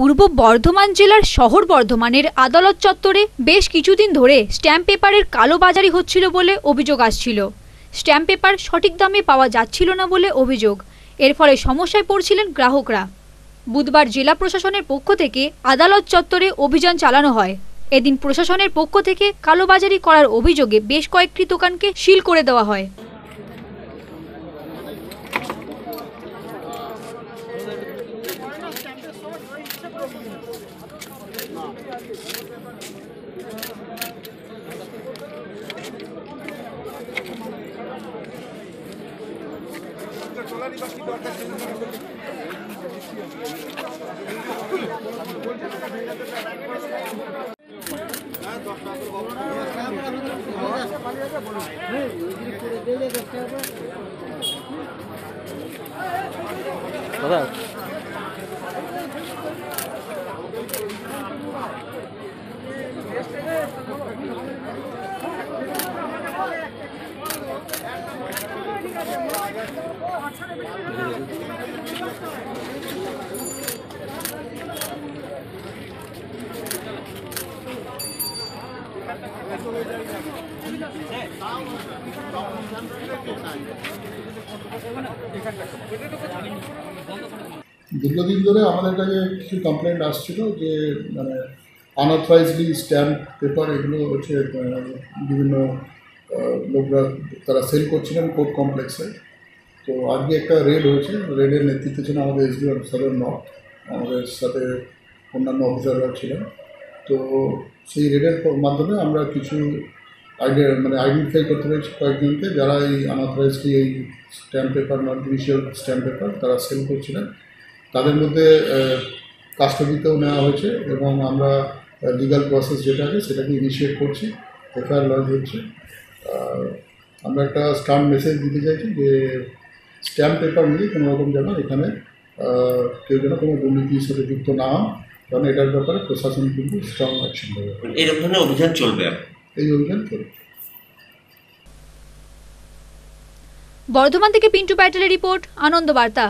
পূর্ব বর্ধমান জেলার শহর বর্ধমানের আদালত চত্বরে বেশ কিছুদিন ধরে স্ট্যাম্প পেপারের কালোবাজারি হচ্ছিল বলে অভিযোগ আসছিল। স্ট্যাম্প পেপার সঠিক দামে পাওয়া যাচ্ছিল না বলে অভিযোগ। এর ফলে সমস্যায় পড়ছিলেন গ্রাহকরা। বুধবার জেলা প্রশাসনের পক্ষ থেকে আদালত চত্বরে অভিযান চালানো হয়। এদিন প্রশাসনের পক্ষ থেকে কালোবাজারি করার অভিযোগে বেশ কয়েকটি দোকানকে সিল করে দেওয়া হয়। দাদা দীর্ঘদিন ধরে আমাদের কাছে কিছু কমপ্লেন্ট আসছিল যে মানে আনঅথরাইজলি স্ট্যাম্প পেপার এগুলো হচ্ছে বিভিন্ন লোকরা, তারা সেল করছিলেন কোর্ট কমপ্লেক্সে তো আজকে একটা রেড হয়েছে। রেডের নেতৃত্বে ছিলেন আমাদের এসডিও সাধারণ নর্থ আমাদের সাথে অন্যান্য অফিসাররা ছিলেন। তো সেই রেডের মাধ্যমে আমরা কিছু আইডিয়া মানে আইডেন্টিফাই করতে পেরেছি কয়েকজনকে। যারা এই আনঅথরাইজলি এই stamp paper not judicial stamp paper তারা সেল করছিলেন। তাদের মধ্যে কাস্টডিতেও নেওয়া হয়েছে এবং আমরা লিগাল প্রসেস যেটা আছে সেটাকে ইনিশিয়েট করছি। এফআইআর লঞ্চ হচ্ছে। আমরা একটা স্টাম্প মেসেজ দিতে চাইছি যে স্ট্যাম্প পেপার নিয়ে কোনো রকম যেন এখানে কেউ যেন কোনো দুর্নীতির সাথে যুক্ত না হন কারণ এটার ব্যাপারে প্রশাসন কিন্তু স্ট্রং অ্যাকশন নেবে। এরকম ধরনের অভিযান চলবে এই অভিযান চলবে। বর্ধমান থেকে পিন্টু প্যাটেলের রিপোর্ট আনন্দ বার্তা।